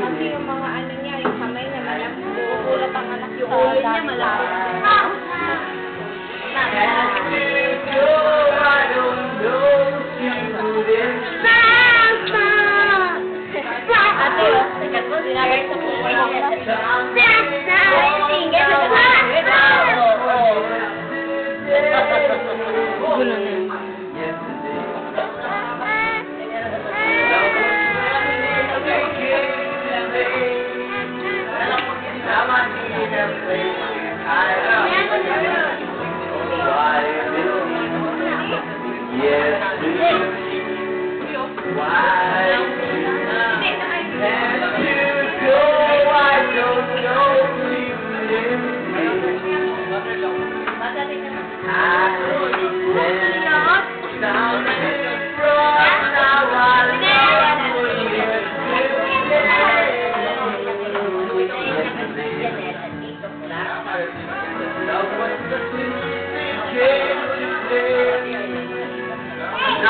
Kasi yung mga ano niya, yung kamay niya malaki. Gugulat ang anak yung ulo niya malaki.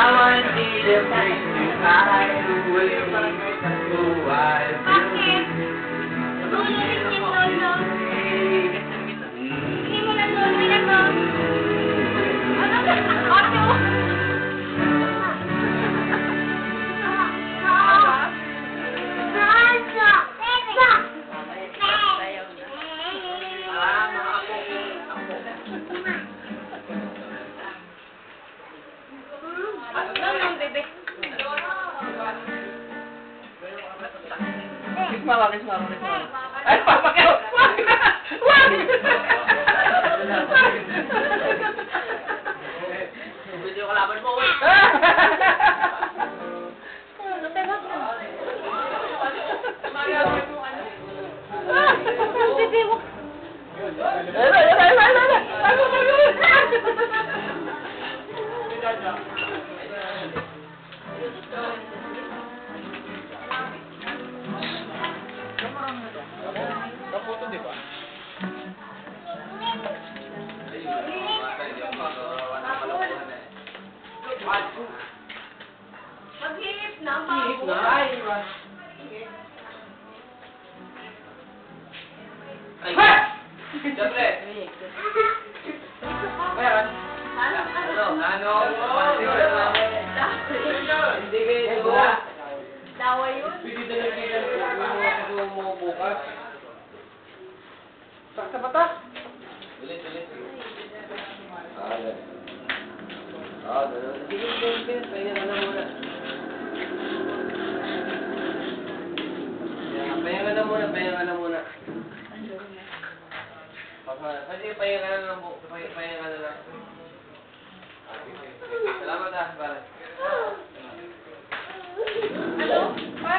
Now I need a place to hide away. Oh, I Mama, kiss mama. Ay, papakyaw! Wag! Wag! Video kalaban mo, wait! Ayun, ayun, ayun, ayun, ayun! Ayun, ayun! Naputo, di ba? Maghihip na, Hihip na. Ay, Ay! Siyempre! Meron. Ano? Ano? Hindi kayo. Dawa yun. Pwede lang kayo mo bukas. Sakta pa ta? Ulit, ulit. Ah, ganun. Ah, ganun. Sige, sige, sige. Pahinga ka na muna. Pahinga ka na muna, pahinga ka na muna. Pwede pahinga ka na lang po. Pahinga ka na lang. Salamat ah, pare. Ano? Pa?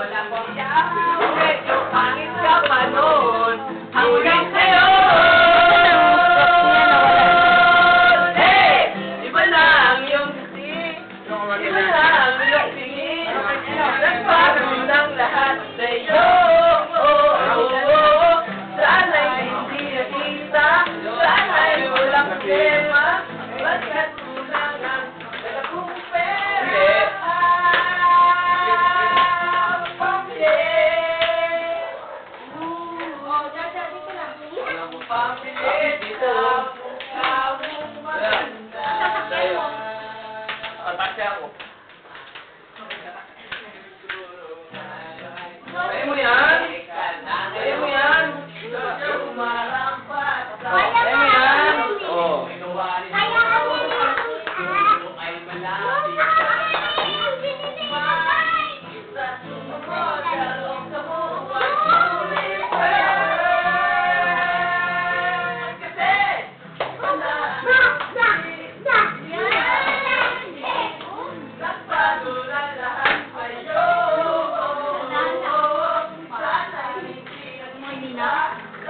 wala pang yaw. Medyo pangit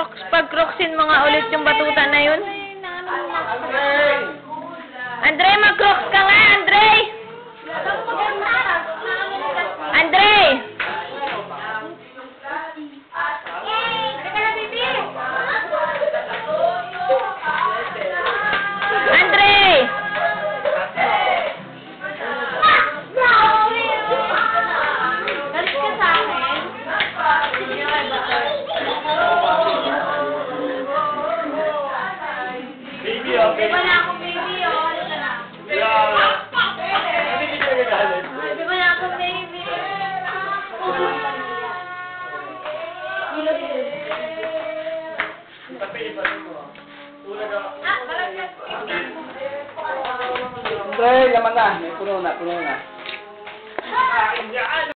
Ninong pag pagkroksin mo nga ulit yung batuta na yun. Andre, mag-crocs ka nga! Andre! Andre! Hindi, laman na. May puno na, puno na.